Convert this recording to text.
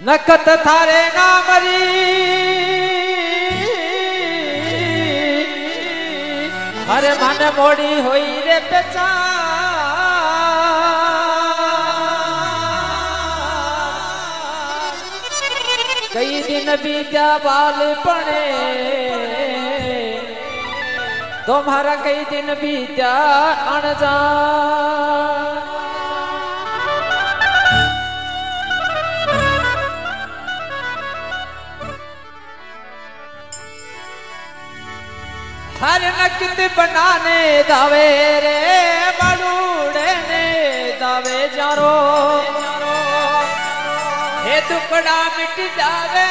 नकत थारे ना मरी। अरे मन मोड़ी हो रे पेचा। कई दिन बीत्या बाल पड़े। तुम्हारा कई दिन बीत्या अणजान हर नकद बनाने दावे रे बड़ूड़े ने दावे जारो। हे दुकड़ा मिट जावे